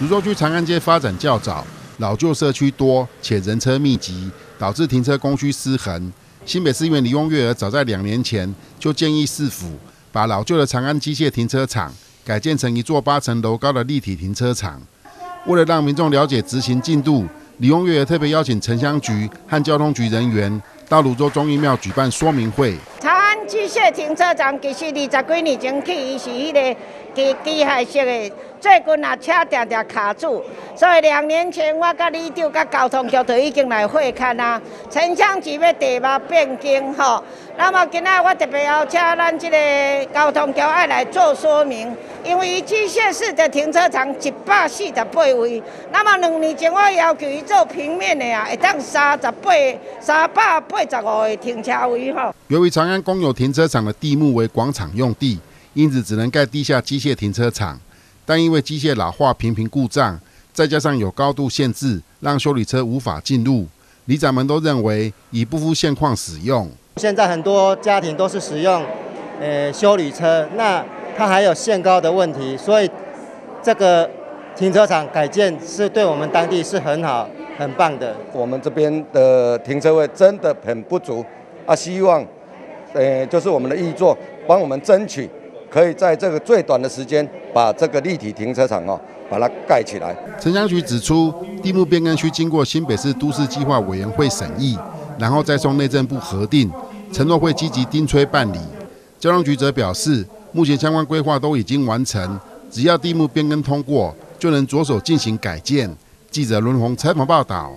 泸州区长安街发展较早，老旧社区多且人车密集，导致停车供需失衡。新北市议员李翁月娥早在两年前就建议市府把老旧的长安机械停车场改建成一座八层楼高的立体停车场。为了让民众了解执行进度，李翁月娥特别邀请城乡局和交通局人员到泸州中义庙举办说明会。机械停车场其实二十几年前起，伊是迄个机械式的。最近啊，车常常卡住，所以两年前我甲李长甲交通局就已经来会勘啊，城乡局要地码变更吼。那么今仔我特别邀请咱这个交通局爱来做说明，因为机械式的停车场一百四十八位，那么两年前我要求伊做平面的啊，会当三十八、三百八十五个停车位吼。由于长安公有停车场的地目为广场用地，因此只能盖地下机械停车场。但因为机械老化频频故障，再加上有高度限制，让修理车无法进入。里长们都认为已不敷现况使用。现在很多家庭都是使用呃修理车，那它还有限高的问题，所以这个停车场改建是对我们当地是很好、很棒的。我们这边的停车位真的很不足啊，希望呃就是我们的议座帮我们争取。可以在这个最短的时间把这个立体停车场哦，把它盖起来。城乡局指出，地目变更需经过新北市都市计划委员会审议，然后再送内政部核定，承诺会积极盯催办理。交通局则表示，目前相关规划都已经完成，只要地目变更通过，就能着手进行改建。记者伦宏采访报道。